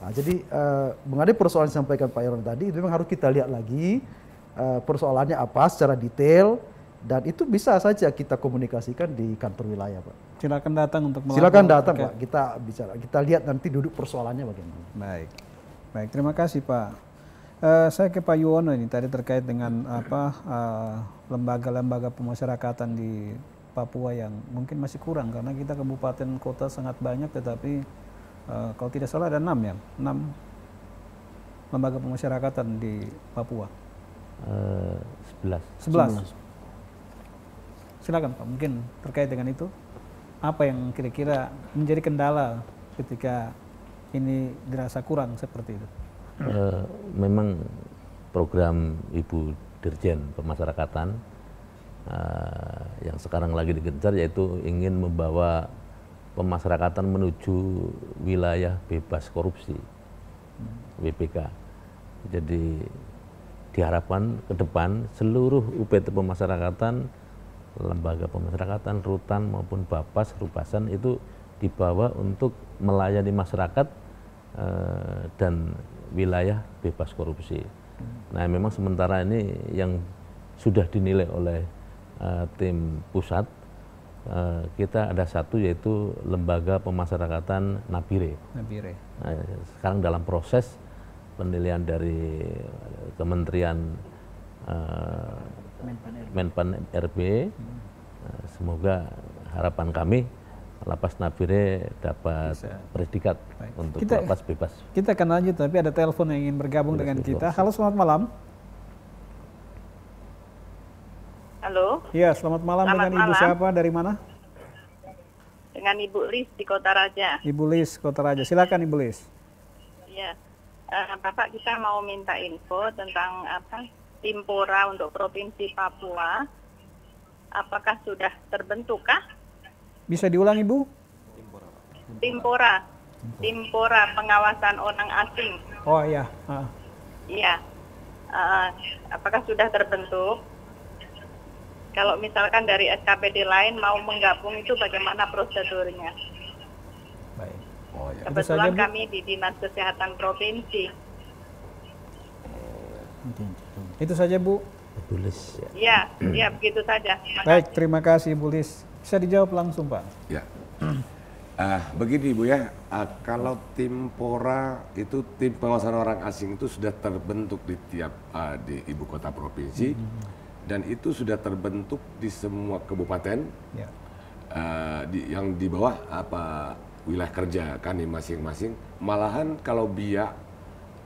Nah, jadi eh, mengenai persoalan yang disampaikan Pak Iron tadi itu memang harus kita lihat lagi eh, persoalannya apa secara detail dan itu bisa saja kita komunikasikan di kantor wilayah Pak. Silakan datang untuk melapor. Silakan datang Oke. Pak, kita bicara, kita lihat nanti duduk persoalannya bagaimana. Baik, baik. Terima kasih Pak. Eh, saya ke Pak Yuwono ini tadi terkait dengan apa lembaga-lembaga pemasyarakatan di Papua yang mungkin masih kurang karena kita kabupaten kota sangat banyak tetapi eh, kalau tidak salah ada enam ya, enam lembaga pemasyarakatan di Papua. Eh, 11. Sebelas. Silakan Pak, mungkin terkait dengan itu apa yang kira-kira menjadi kendala ketika ini dirasa kurang seperti itu? Eh, memang program Ibu Dirjen Pemasyarakatan eh, yang sekarang lagi digencar yaitu ingin membawa pemasyarakatan menuju wilayah bebas korupsi WPK. Jadi diharapkan ke depan seluruh UPT pemasyarakatan, lembaga pemasyarakatan, rutan maupun bapas, rubasan itu dibawa untuk melayani masyarakat eh, dan wilayah bebas korupsi. Nah, memang sementara ini yang sudah dinilai oleh eh, tim pusat kita ada satu yaitu lembaga pemasyarakatan Nabire. Nabire. Nah, sekarang dalam proses penilaian dari Kementerian eh, Menpan RB. Nah, semoga harapan kami lapas Nabire dapat predikat untuk Kita- lapas bebas. Kita akan lanjut tapi ada telepon yang ingin bergabung dengan kita. Halo, selamat malam. Halo, Iya, selamat malam Selamat dengan Ibu malam. siapa? Dari mana? dengan Ibu Lis di Kota Raja. Ibu Lis, Kota Raja. Silakan Ibu Lis. Ya, Eh, Bapak kita mau minta info tentang apa Timpora untuk Provinsi Papua. Apakah sudah terbentukkah Bisa diulang Ibu? Timpora? Timpora pengawasan orang asing. Oh iya. Iya. Eh, apakah sudah terbentuk? Kalau misalkan dari SKPD lain mau menggabung itu bagaimana prosedurnya? Baik. Oh ya. Saja, Kebetulan Bu. kami di Dinas Kesehatan Provinsi. Itu saja Bu. Tulis. Ya, ya begitu saja. Terima Baik, terima kasih Bu Lis. Bisa dijawab langsung Pak. Ya. Ah, begini Bu ya, ah, kalau tim Pora itu tim pengawasan orang asing itu sudah terbentuk di tiap ah, di ibu kota provinsi dan itu sudah terbentuk di semua kabupaten Ya. ah, di, yang di bawah apa wilayah kerja kami masing-masing. Malahan kalau Biak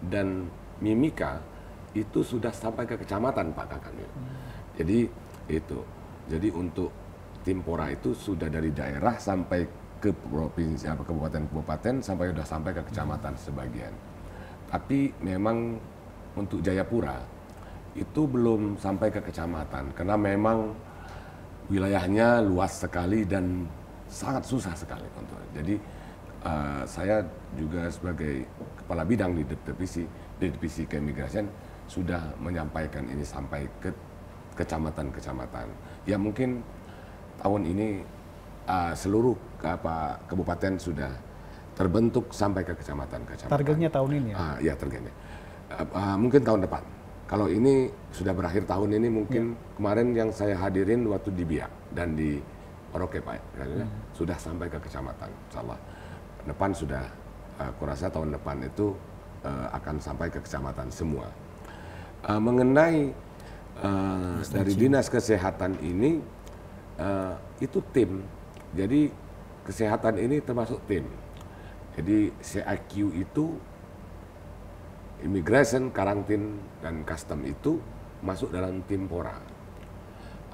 dan Mimika itu sudah sampai ke kecamatan Pak Kakanil. Jadi itu. Jadi untuk tim Pora itu sudah dari daerah sampai ke provinsi apa kabupaten-kabupaten sampai sudah sampai ke kecamatan sebagian. Tapi memang untuk Jayapura itu belum sampai ke kecamatan karena memang wilayahnya luas sekali dan sangat susah sekali untuk. Jadi eh, saya juga sebagai kepala bidang di divisi di divisi keimigrasian sudah menyampaikan ini sampai ke kecamatan-kecamatan. Ya mungkin tahun ini uh, seluruh ke- apa kabupaten sudah terbentuk sampai ke kecamatan-kecamatan. Targetnya tahun ini ya. Ah, ya targetnya. Uh, uh, mungkin tahun depan. Kalau ini sudah berakhir tahun ini mungkin kemarin yang saya hadirin waktu di Biak dan di Oroke Pak, ya, sudah sampai ke kecamatan. Insyaallah depan sudah, uh, kurasa tahun depan itu uh, akan sampai ke kecamatan semua. Uh, mengenai uh, dari dinas kesehatan ini uh, itu tim. Jadi kesehatan ini termasuk tim. Jadi CIQ itu immigration, karantin dan custom itu masuk dalam tim Pora.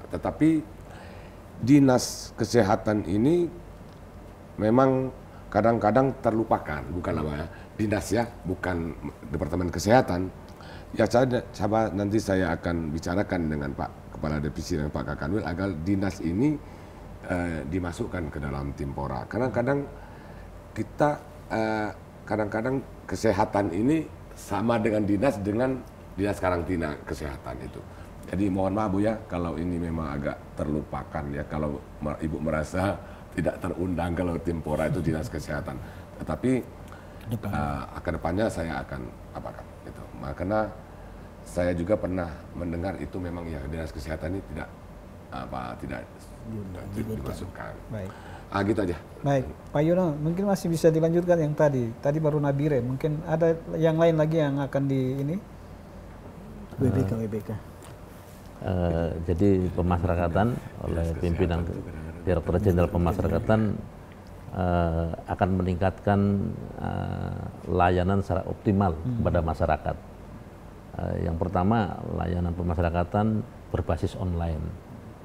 Tetapi dinas kesehatan ini memang kadang-kadang terlupakan, bukan apa ya, dinas ya, bukan departemen kesehatan. Ya saya coba nanti saya akan bicarakan dengan Pak Kepala Divisi dan Pak Kakanwil agar dinas ini eh, dimasukkan ke dalam tim Pora. Kadang-kadang kita eh, kadang-kadang kesehatan ini sama dengan dinas dengan dinas karantina kesehatan itu. Jadi mohon maaf Bu ya kalau ini memang agak terlupakan ya kalau Ibu merasa tidak terundang kalau tim Pora itu dinas kesehatan. Tetapi eh, ke depannya saya akan apakan itu. Karena saya juga pernah mendengar itu memang ya dinas kesehatan ini tidak apa tidak dimasukkan. Baik. Ah gitu aja. Baik, Pak Yono, mungkin masih bisa dilanjutkan yang tadi. Tadi baru Nabire, mungkin ada yang lain lagi yang akan di ini. WBK WBK. Eh, jadi pemasyarakatan oleh pimpinan Direktur Jenderal Pemasyarakatan eh, akan meningkatkan eh, layanan secara optimal kepada masyarakat. Eh, yang pertama layanan pemasyarakatan berbasis online,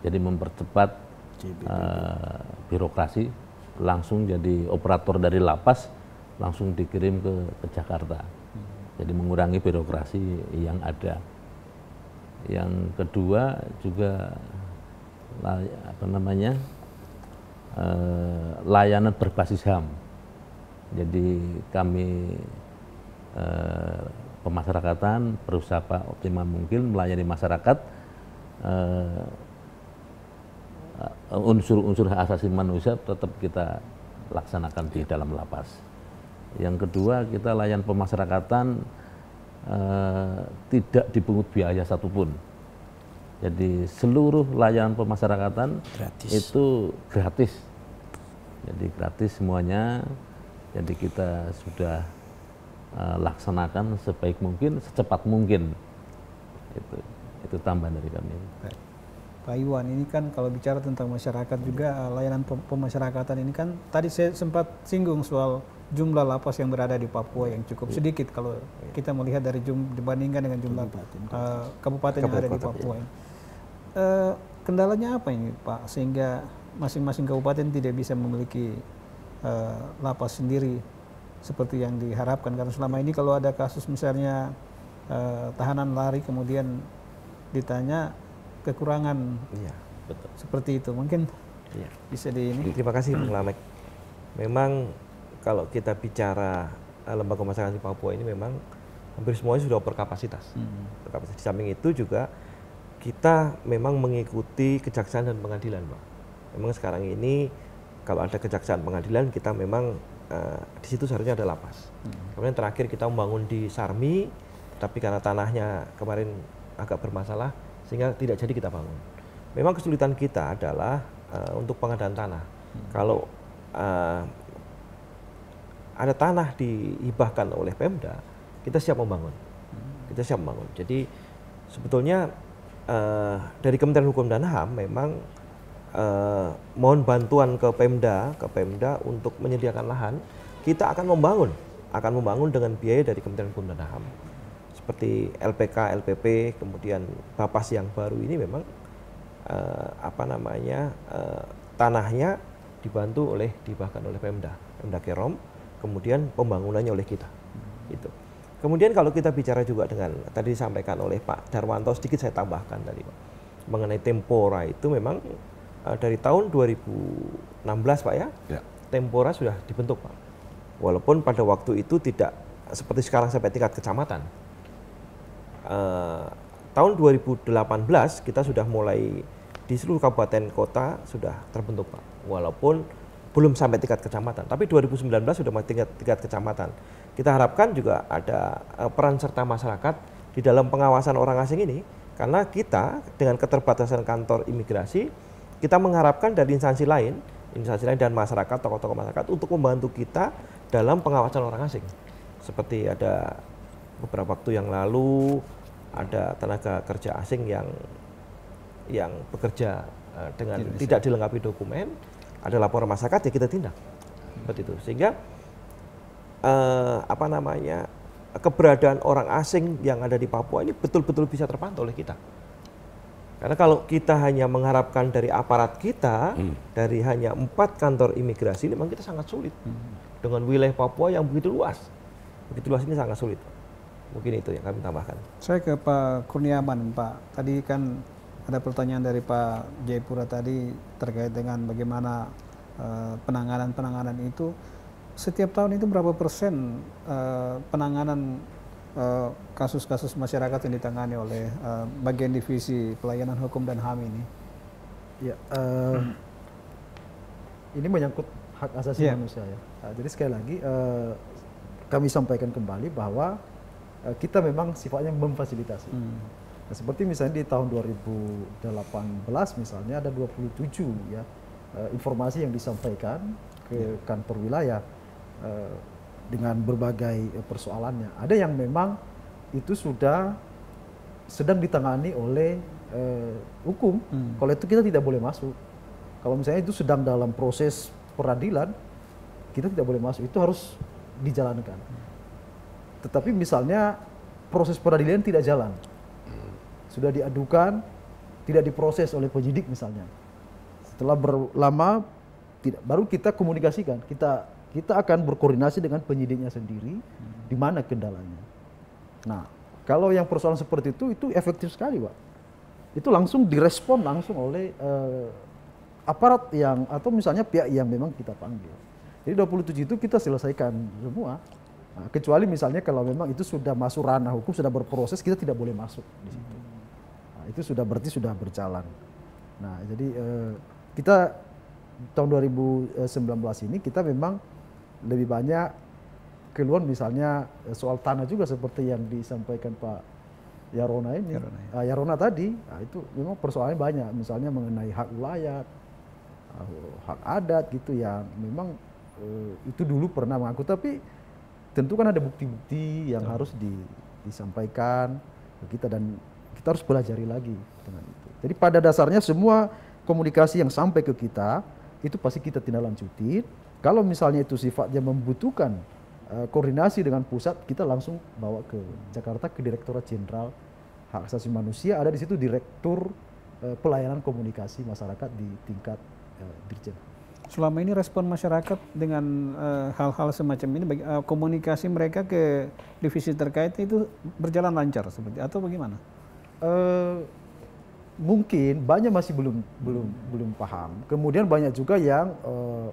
jadi mempercepat eh, birokrasi langsung jadi operator dari lapas langsung dikirim ke, ke Jakarta. Jadi mengurangi birokrasi yang ada. Yang kedua juga apa namanya eh, layanan berbasis HAM. Jadi kami eh, pemasyarakatan berusaha optimal mungkin melayani masyarakat unsur-unsur hak asasi manusia tetap kita laksanakan di dalam lapas. Yang kedua kita layan pemasyarakatan eh, tidak dipungut biaya satupun. Jadi seluruh layanan pemasyarakatan itu gratis. Jadi gratis semuanya. Jadi kita sudah eh, laksanakan sebaik mungkin, secepat mungkin. Itu itu tambahan dari kami. Baik. Pak Iwan, ini kan kalau bicara tentang masyarakat juga eh, layanan pem- pemasyarakatan ini kan tadi saya sempat singgung soal jumlah lapas yang berada di Papua yang cukup sedikit kalau kita melihat dari jum, dibandingkan dengan jumlah eh, kabupaten. yang ada di Papua. ini. Eh, kendalanya apa ini Pak? Sehingga masing-masing kabupaten tidak bisa memiliki eh, lapas sendiri seperti yang diharapkan. Karena selama ini kalau ada kasus misalnya eh, tahanan lari kemudian ditanya kekurangan Iya, betul. seperti itu mungkin Iya. bisa di ini Terima kasih Bung Lamek. Memang kalau kita bicara eh, lembaga masyarakat di Papua ini memang hampir semuanya sudah berkapasitas. Berkapasitas. Di samping itu juga kita memang mengikuti kejaksaan dan pengadilan, Pak. Memang sekarang ini kalau ada kejaksaan pengadilan kita memang eh, di situ seharusnya ada lapas. Kemudian terakhir kita membangun di Sarmi tapi karena tanahnya kemarin agak bermasalah sehingga tidak jadi kita bangun. Memang kesulitan kita adalah uh, untuk pengadaan tanah. Kalau uh, ada tanah dihibahkan oleh Pemda, kita siap membangun. Kita siap membangun. Jadi sebetulnya uh, dari Kementerian Hukum dan HAM memang uh, mohon bantuan ke Pemda, ke Pemda untuk menyediakan lahan. Kita akan membangun, akan membangun dengan biaya dari Kementerian Hukum dan HAM. Seperti LPK, LPP, kemudian Bapas yang baru ini memang uh, apa namanya uh, tanahnya dibantu oleh dibahkan oleh Pemda, Pemda Kerom kemudian pembangunannya oleh kita. Itu. Kemudian kalau kita bicara juga dengan tadi disampaikan oleh Pak Darwanto sedikit saya tambahkan tadi Pak mengenai Tempora itu memang uh, dari tahun 2016 Pak ya, ya, Tempora sudah dibentuk Pak. Walaupun pada waktu itu tidak seperti sekarang sampai tingkat kecamatan. Uh, tahun 2018 kita sudah mulai di seluruh kabupaten kota sudah terbentuk Pak. Walaupun belum sampai tingkat kecamatan, tapi 2019 sudah tingkat tingkat kecamatan. Kita harapkan juga ada uh, peran serta masyarakat di dalam pengawasan orang asing ini, karena kita dengan keterbatasan kantor imigrasi, kita mengharapkan dari instansi lain, instansi lain dan masyarakat, tokoh-tokoh masyarakat untuk membantu kita dalam pengawasan orang asing. Seperti ada beberapa waktu yang lalu ada tenaga kerja asing yang yang bekerja uh, dengan tidak dilengkapi dokumen ada laporan masyarakat ya kita tindak. Seperti itu. Sehingga eh, apa namanya keberadaan orang asing yang ada di Papua ini betul-betul bisa terpantau oleh kita. Karena kalau kita hanya mengharapkan dari aparat kita hmm. dari hanya empat kantor imigrasi ini memang kita sangat sulit. Hmm. dengan wilayah Papua yang begitu luas. Begitu luas ini sangat sulit mungkin itu yang kami tambahkan saya ke Pak Kurniawan Pak tadi kan ada pertanyaan dari Pak Jayapura tadi terkait dengan bagaimana uh, penanganan-penanganan itu setiap tahun itu berapa persen uh, penanganan eh, kasus-kasus uh, masyarakat yang ditangani oleh uh, bagian divisi pelayanan hukum dan HAM ini? Ya, uh, hmm. ini menyangkut hak asasi yeah. manusia ya. Uh, jadi sekali lagi uh, kami sampaikan kembali bahwa uh, kita memang sifatnya memfasilitasi. Hmm Nah, seperti misalnya di tahun 2018 misalnya ada 27 ya uh, informasi yang disampaikan ke ya. kantor wilayah uh, dengan berbagai persoalannya. Ada yang memang itu sudah sedang ditangani oleh hukum. Hmm. Kalau itu kita tidak boleh masuk. Kalau misalnya itu sedang dalam proses peradilan, kita tidak boleh masuk. Itu harus dijalankan. Tetapi misalnya proses peradilan tidak jalan sudah diadukan, tidak diproses oleh penyidik misalnya. Setelah berlama, tidak, baru kita komunikasikan. Kita kita akan berkoordinasi dengan penyidiknya sendiri, di mana kendalanya. Nah, kalau yang persoalan seperti itu, itu efektif sekali, Pak. Itu langsung direspon langsung oleh uh, aparat yang atau misalnya pihak yang memang kita panggil. Jadi 27 itu kita selesaikan semua. Nah, kecuali misalnya kalau memang itu sudah masuk ranah hukum, sudah berproses, kita tidak boleh masuk di situ itu sudah berarti sudah berjalan. Nah, jadi eh, kita tahun 2019 ini kita memang lebih banyak keluar misalnya eh, soal tanah juga seperti yang disampaikan Pak Yarona ini. Yarona, ya. uh, Yarona tadi, nah, itu memang persoalannya banyak, misalnya mengenai hak wilayah, uh, hak adat gitu yang memang uh, itu dulu pernah mengaku, tapi tentu kan ada bukti-bukti yang harus di, disampaikan ke kita dan kita harus pelajari lagi dengan itu. Jadi pada dasarnya semua komunikasi yang sampai ke kita itu pasti kita tindak lanjuti. Kalau misalnya itu sifatnya membutuhkan uh, koordinasi dengan pusat, kita langsung bawa ke Jakarta ke Direktorat Jenderal Hak Asasi Manusia. Ada di situ Direktur uh, Pelayanan Komunikasi Masyarakat di tingkat uh, Dirjen. Selama ini respon masyarakat dengan hal-hal uh, semacam ini, bagi, uh, komunikasi mereka ke divisi terkait itu berjalan lancar seperti atau bagaimana? uh, mungkin banyak masih belum belum belum paham. Kemudian banyak juga yang uh,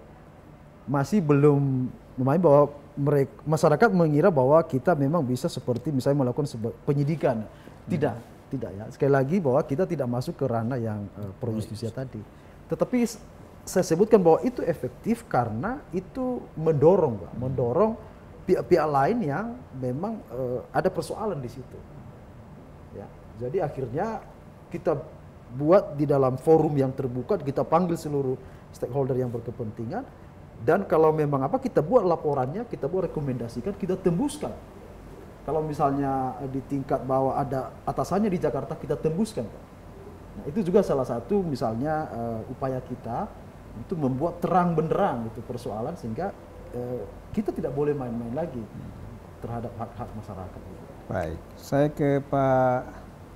masih belum memahami bahwa mereka masyarakat mengira bahwa kita memang bisa seperti misalnya melakukan penyidikan. Tidak, hmm. tidak ya. Sekali lagi bahwa kita tidak masuk ke ranah yang uh, pro justisia tadi. Tetapi saya sebutkan bahwa itu efektif karena itu mendorong, Pak, mendorong pihak-pihak lain yang memang eh, ada persoalan di situ. Ya, jadi akhirnya kita buat di dalam forum yang terbuka, kita panggil seluruh stakeholder yang berkepentingan, dan kalau memang apa kita buat laporannya, kita buat rekomendasikan, kita tembuskan. Kalau misalnya di tingkat bawah ada atasannya di Jakarta, kita tembuskan. Pak. Nah, itu juga salah satu misalnya uh, upaya kita untuk membuat terang benderang itu persoalan sehingga uh, kita tidak boleh main-main lagi terhadap hak-hak masyarakat. Baik, saya ke Pak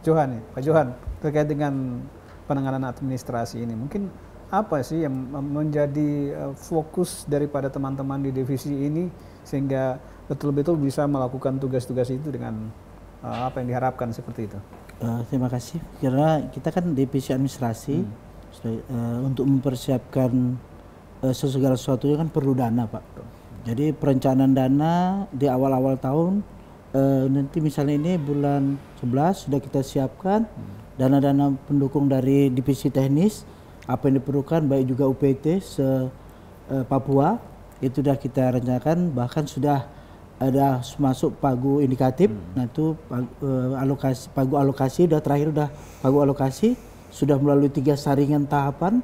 Johan ya. Pak Johan, terkait dengan penanganan administrasi ini, mungkin apa sih yang menjadi uh, fokus daripada teman-teman di divisi ini sehingga betul-betul bisa melakukan tugas-tugas itu dengan uh, apa yang diharapkan seperti itu? Uh, terima kasih. Karena kita kan divisi administrasi hmm. Uh, untuk mempersiapkan uh, segala sesuatunya kan perlu dana, Pak. Jadi perencanaan dana di awal-awal tahun uh, nanti misalnya ini bulan 11 sudah kita siapkan hmm. dana-dana pendukung dari divisi teknis apa yang diperlukan baik juga UPT se uh, Papua itu sudah kita rencanakan bahkan sudah ada masuk pagu indikatif hmm. nah itu uh, alokasi pagu alokasi sudah terakhir sudah pagu alokasi sudah melalui tiga saringan tahapan.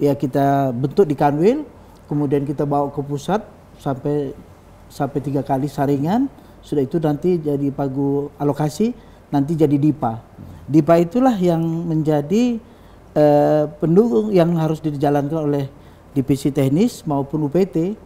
Ya, ya kita bentuk di kanwil kemudian kita bawa ke pusat sampai sampai tiga kali saringan. Sudah itu nanti jadi pagu alokasi nanti jadi dipa. Dipa itulah yang menjadi eh, pendukung yang harus dijalankan oleh divisi teknis maupun UPT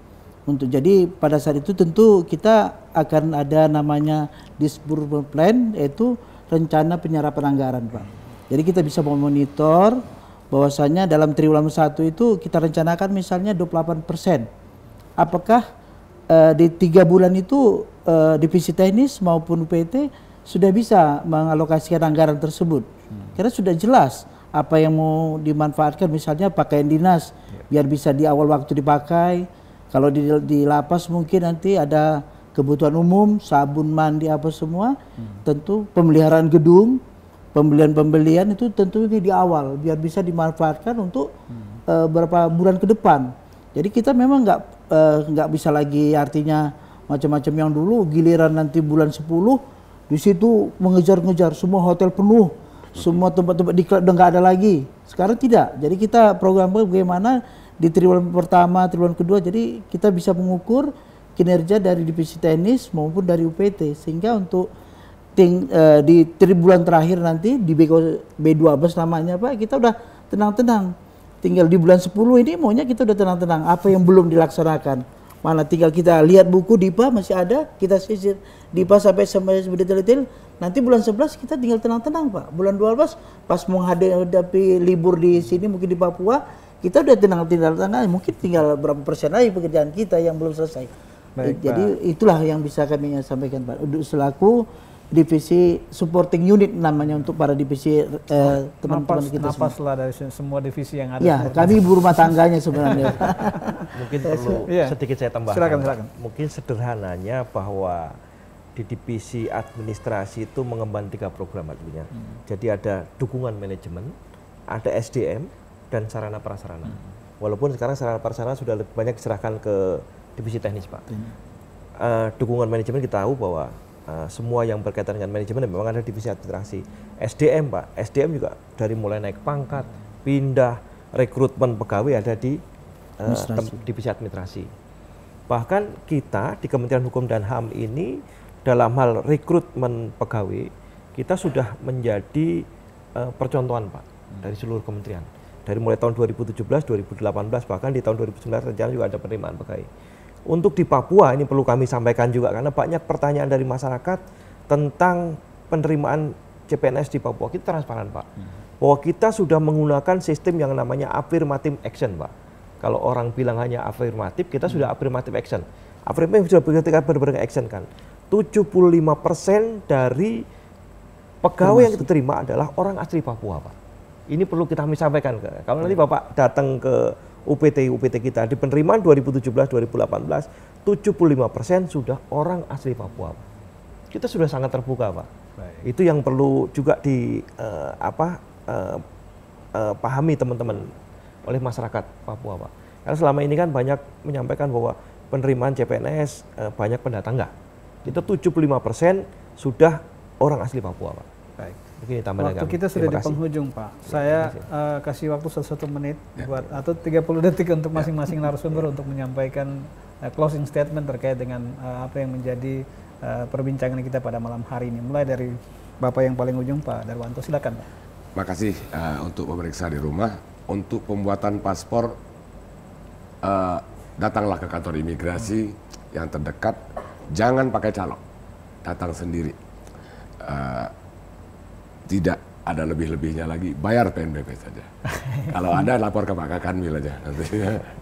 untuk jadi pada saat itu tentu kita akan ada namanya disbursement plan yaitu rencana penyerapan anggaran Pak. Jadi kita bisa memonitor bahwasanya dalam triwulan satu itu kita rencanakan misalnya 28 persen. Apakah uh, di tiga bulan itu uh, divisi teknis maupun UPT sudah bisa mengalokasikan anggaran tersebut? Hmm. Karena sudah jelas apa yang mau dimanfaatkan misalnya pakaian dinas biar bisa di awal waktu dipakai kalau di, di lapas mungkin nanti ada kebutuhan umum sabun mandi apa semua hmm. tentu pemeliharaan gedung pembelian-pembelian itu tentu ini di awal biar bisa dimanfaatkan untuk hmm. uh, beberapa bulan ke depan jadi kita memang nggak uh, nggak bisa lagi artinya macam-macam yang dulu giliran nanti bulan 10 di situ mengejar-ngejar semua hotel penuh semua tempat-tempat diklat udah nggak ada lagi. Sekarang tidak. Jadi kita program bagaimana di triwulan pertama, triwulan kedua, jadi kita bisa mengukur kinerja dari divisi tenis maupun dari UPT sehingga untuk ting, uh, di triwulan terakhir nanti di B12 namanya Pak kita udah tenang-tenang tinggal di bulan 10 ini maunya kita udah tenang-tenang apa yang belum dilaksanakan mana tinggal kita lihat buku DIPA masih ada kita sisir DIPA sampai sampai detail-detail Nanti bulan 11 kita tinggal tenang-tenang Pak. Bulan 12 pas menghadapi libur di sini mungkin di Papua, kita udah tenang-tenang mungkin tinggal berapa persen lagi pekerjaan kita yang belum selesai. Baik, Jadi Pak. itulah yang bisa kami sampaikan Pak. Untuk selaku divisi supporting unit namanya untuk para divisi eh, teman-teman eh, kita napas semua. lah dari semua divisi yang ada. Ya, kami ibu rumah tangganya sebenarnya. Mungkin perlu ya. sedikit saya tambahkan. Silakan, silakan. Mungkin sederhananya bahwa di divisi administrasi itu mengemban tiga program artinya. Hmm. Jadi ada dukungan manajemen, ada SDM dan sarana prasarana. Hmm. Walaupun sekarang sarana prasarana sudah lebih banyak diserahkan ke divisi teknis, Pak. Hmm. Uh, dukungan manajemen kita tahu bahwa uh, semua yang berkaitan dengan manajemen memang ada divisi administrasi. SDM, Pak. SDM juga dari mulai naik pangkat, pindah, rekrutmen pegawai ada di uh, divisi administrasi. Bahkan kita di Kementerian Hukum dan HAM ini dalam hal rekrutmen pegawai kita sudah menjadi uh, percontohan Pak dari seluruh kementerian. Dari mulai tahun 2017, 2018 bahkan di tahun 2019 rencana juga ada penerimaan pegawai. Untuk di Papua ini perlu kami sampaikan juga karena banyak pertanyaan dari masyarakat tentang penerimaan CPNS di Papua. Kita transparan Pak. Bahwa kita sudah menggunakan sistem yang namanya affirmative action Pak. Kalau orang bilang hanya afirmatif, kita sudah affirmative action. Affirmative sudah ketika berbagai action kan. 75% dari pegawai yang kita terima adalah orang asli Papua, Pak. Ini perlu kita sampaikan ke. Kalau nanti Bapak datang ke UPT UPT kita di penerimaan 2017 2018 75% sudah orang asli Papua. Kita sudah sangat terbuka, Pak. Baik. Itu yang perlu juga di uh, apa uh, uh, pahami teman-teman oleh masyarakat Papua, Pak. Karena selama ini kan banyak menyampaikan bahwa penerimaan CPNS eh, banyak pendatang enggak. Itu 75% sudah orang asli Papua, Pak. Baik. Begini tambahan Waktu kami. kita sudah Terima di penghujung Pak. Saya eh, kasih waktu satu satu menit buat atau 30 detik untuk masing-masing narasumber untuk menyampaikan eh, closing statement terkait dengan eh, apa yang menjadi eh, perbincangan kita pada malam hari ini. Mulai dari Bapak yang paling ujung Pak Darwanto, silakan Pak. Makasih uh, untuk pemeriksa di rumah. Untuk pembuatan paspor, uh, datanglah ke kantor imigrasi yang terdekat. Jangan pakai calok, datang sendiri. Uh, tidak ada lebih-lebihnya lagi, bayar PNBP saja. Kalau ada lapor ke Pak Kakanwil aja nanti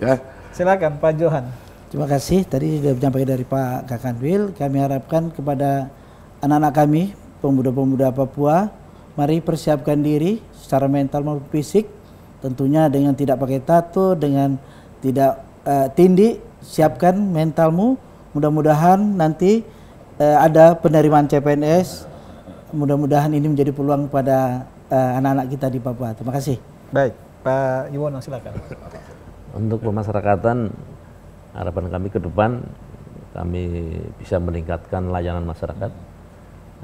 ya. Silakan Pak Johan. Terima kasih. Tadi sudah disampaikan dari Pak Kakanwil. Kami harapkan kepada anak-anak kami, pemuda-pemuda Papua, mari persiapkan diri secara mental maupun fisik. Tentunya dengan tidak pakai tato, dengan tidak eh, tindih, siapkan mentalmu. Mudah-mudahan nanti eh, ada penerimaan CPNS. Mudah-mudahan ini menjadi peluang pada eh, anak-anak kita di Papua. Terima kasih. Baik, Pak Iwono silakan. Untuk pemasyarakatan, harapan kami ke depan kami bisa meningkatkan layanan masyarakat,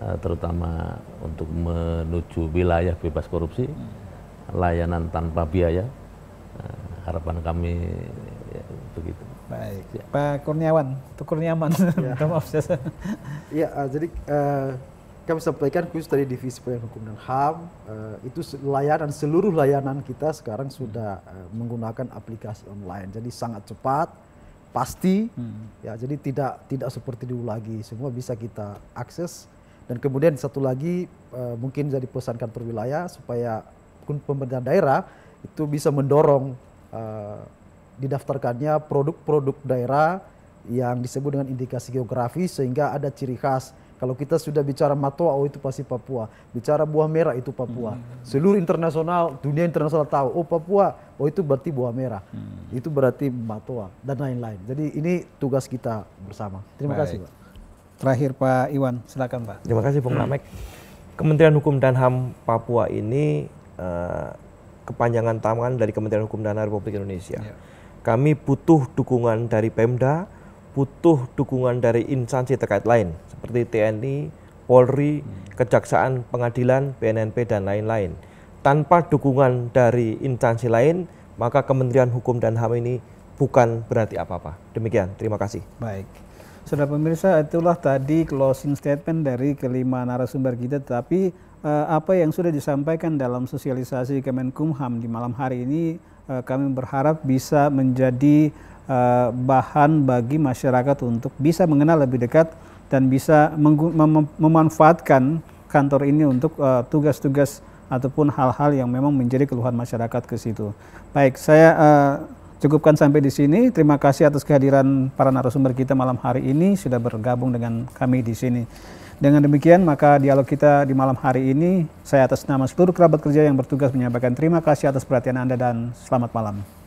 eh, terutama untuk menuju wilayah bebas korupsi, layanan tanpa biaya. Eh, Harapan kami ya, begitu. Baik, Pak Kurniawan, itu Kurniawan. Minta maaf saya. Ya, jadi kami sampaikan khusus dari Divisi Pelayanan Hukum dan HAM eh, itu layanan seluruh layanan kita sekarang sudah eh, menggunakan aplikasi online. Jadi sangat cepat, pasti, ya. Jadi tidak tidak seperti dulu lagi. Semua bisa kita akses. Dan kemudian satu lagi eh, mungkin jadi pesan kantor wilayah supaya pun pemerintah daerah itu bisa mendorong didaftarkannya produk-produk daerah yang disebut dengan indikasi geografi sehingga ada ciri khas. Kalau kita sudah bicara matoa, oh itu pasti Papua. Bicara buah merah itu Papua. Seluruh internasional, dunia internasional tahu, oh Papua, oh itu berarti buah merah. Itu berarti matoa dan lain-lain. Jadi ini tugas kita bersama. Terima Baik. kasih, Pak. Terakhir Pak Iwan, silakan Pak. Terima kasih Bung Lamek. Kementerian Hukum dan HAM Papua ini eh, kepanjangan tangan dari Kementerian Hukum dan HAM Republik Indonesia. Kami butuh dukungan dari Pemda, butuh dukungan dari instansi terkait lain seperti TNI, Polri, Kejaksaan, Pengadilan, BNNP dan lain-lain. Tanpa dukungan dari instansi lain, maka Kementerian Hukum dan HAM ini bukan berarti apa-apa. Demikian, terima kasih. Baik. Sudah pemirsa, itulah tadi closing statement dari kelima narasumber kita. Tapi eh, apa yang sudah disampaikan dalam sosialisasi Kemenkumham di malam hari ini, eh, kami berharap bisa menjadi eh, bahan bagi masyarakat untuk bisa mengenal lebih dekat dan bisa mem- memanfaatkan kantor ini untuk eh, tugas-tugas ataupun hal-hal yang memang menjadi keluhan masyarakat ke situ. Baik, saya eh, cukupkan sampai di sini. Terima kasih atas kehadiran para narasumber kita malam hari ini sudah bergabung dengan kami di sini. Dengan demikian, maka dialog kita di malam hari ini, saya atas nama seluruh kerabat kerja yang bertugas menyampaikan terima kasih atas perhatian Anda dan selamat malam.